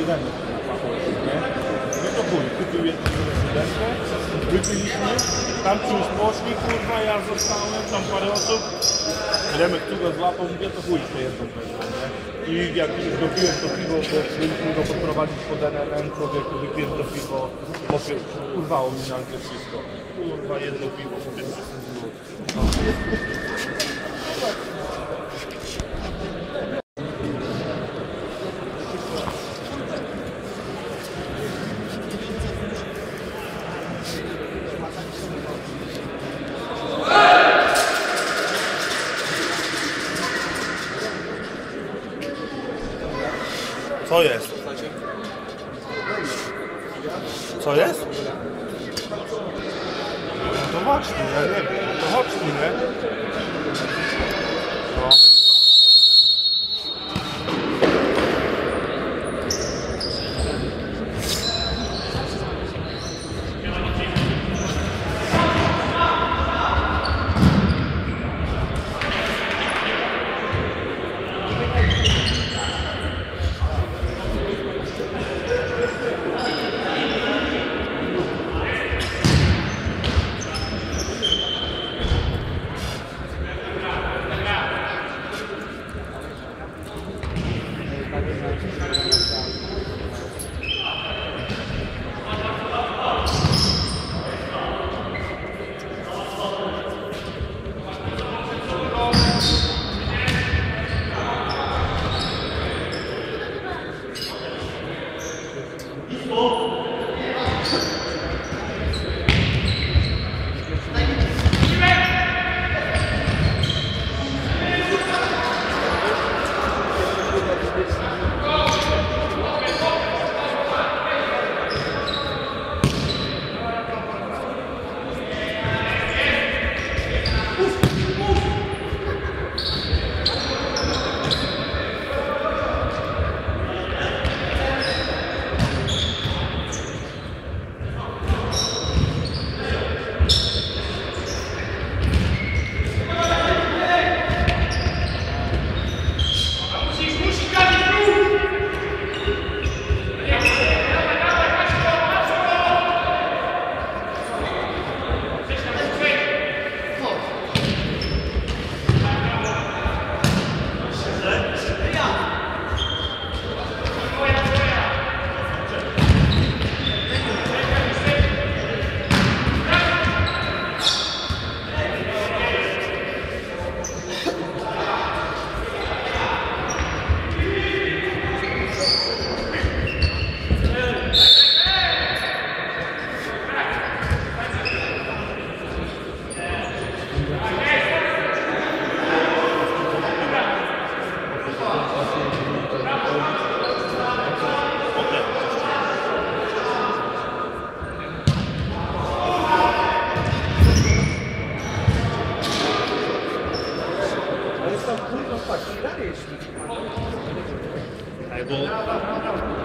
i Renek nie? To chuj, kupił jedną studenkę, wypiliśmy, tam ci już poszli, kurwa, ja zostałem, tam parę osób. Remek tu go złapał, mówię, to chuj, to jedną wezmę, nie? I jak już dopiłem to piwo, to chcieliśmy go poprowadzić pod NNN, człowieku wypiłem to piwo, popił, urwało mi nagle wszystko. Kurwa, jedno piwo, po 50 zł.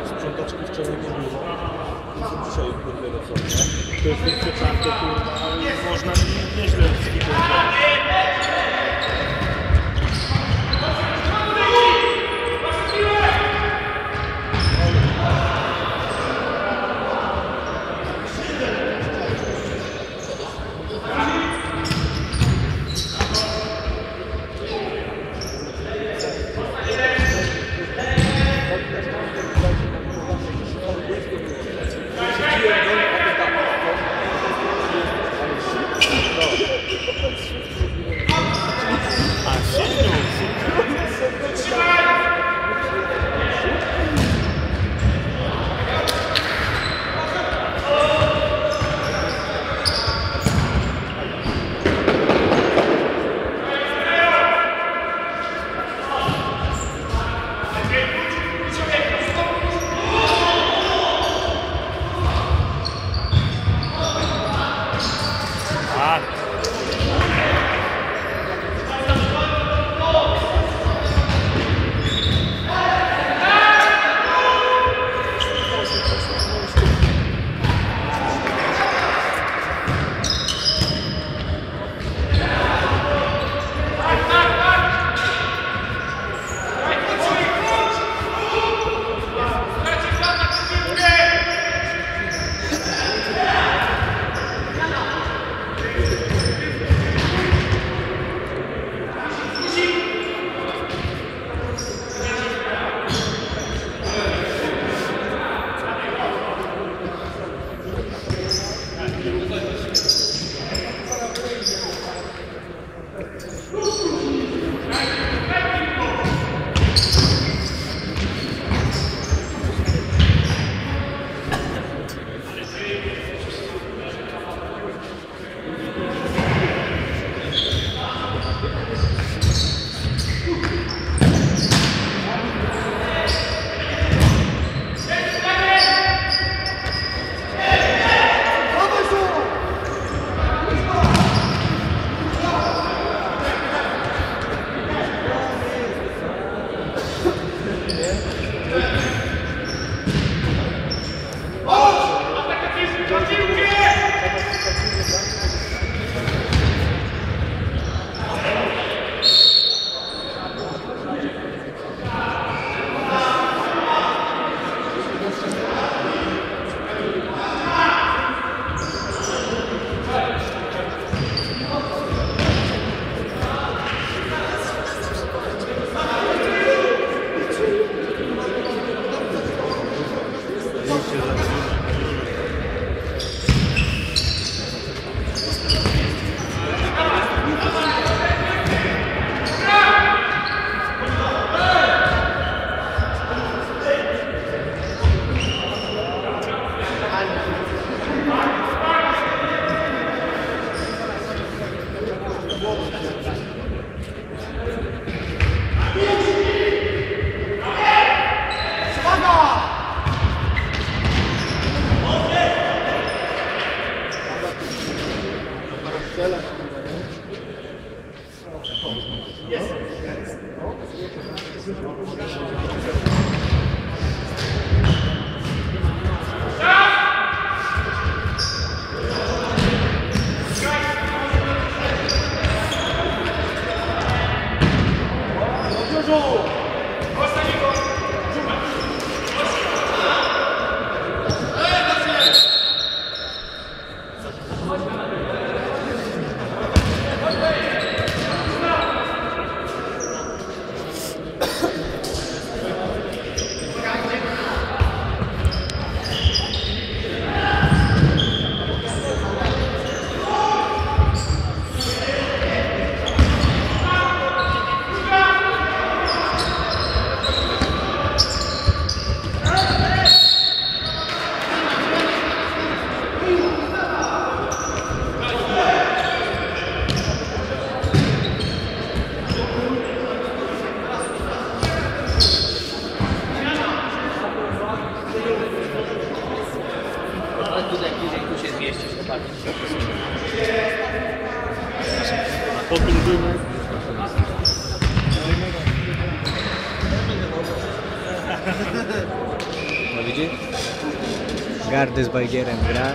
Sprzątaczki wczoraj nie było. Dzisiaj dopiero co, nie? To jest ten pieczarkę, kurwa, można nieźle zlikwidować. 就是。Widzisz? Gardy z Bajgierem gra.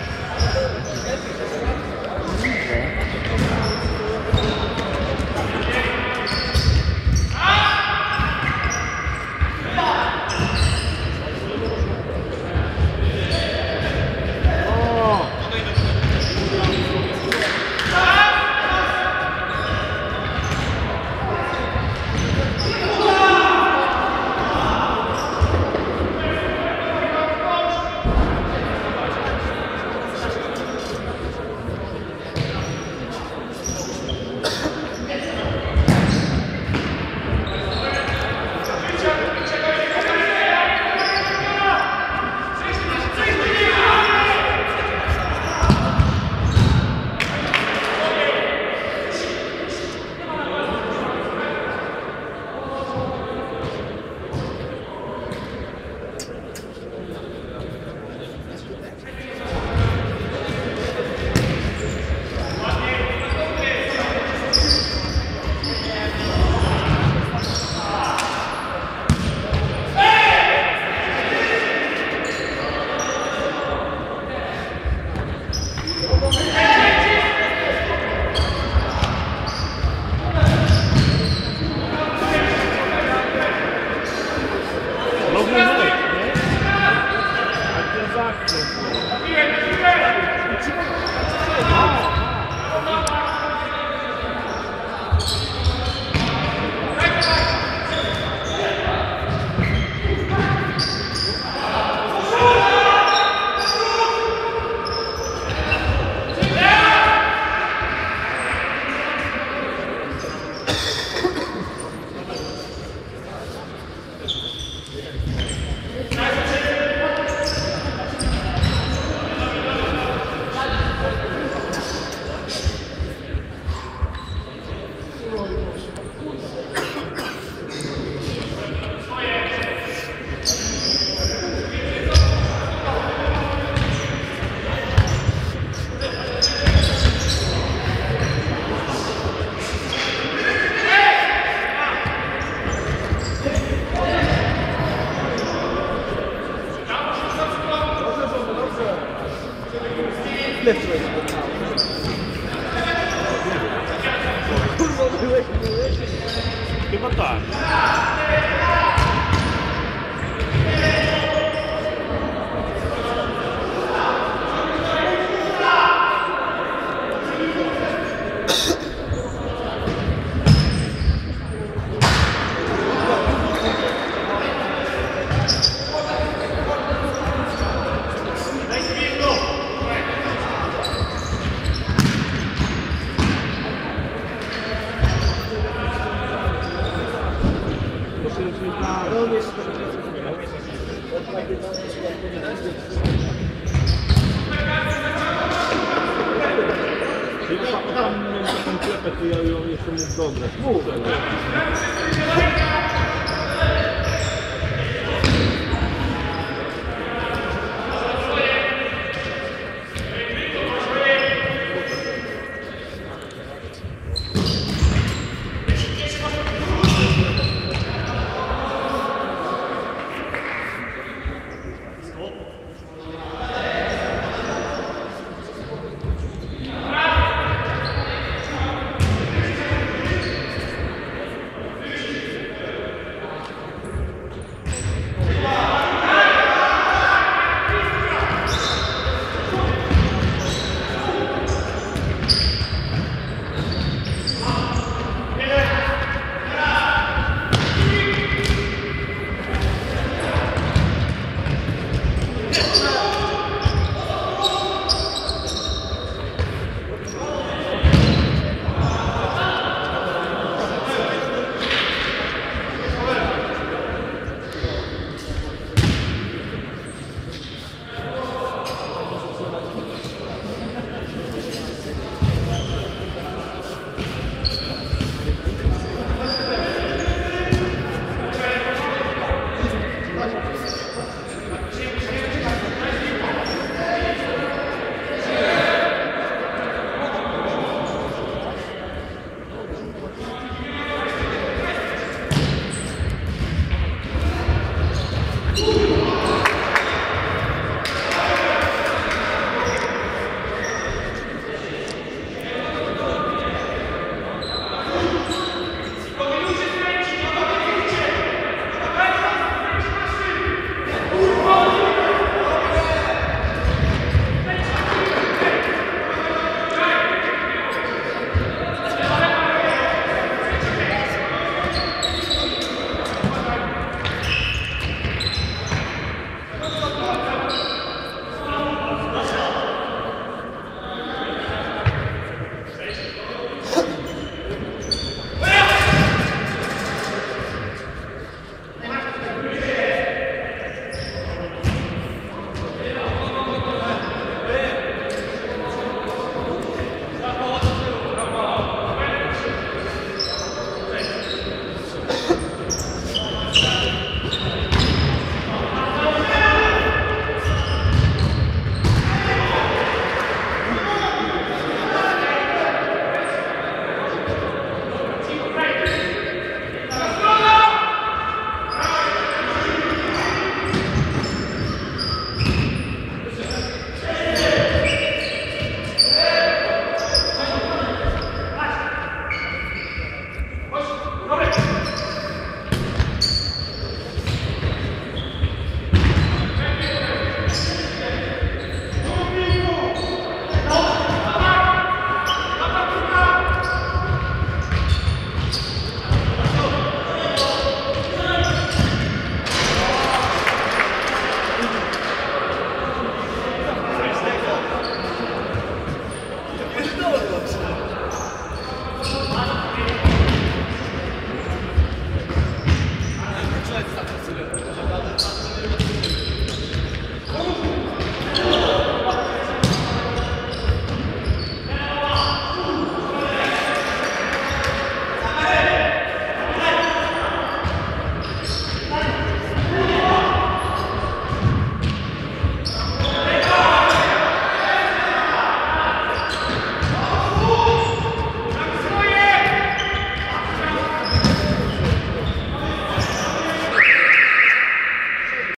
left wing. Que botar?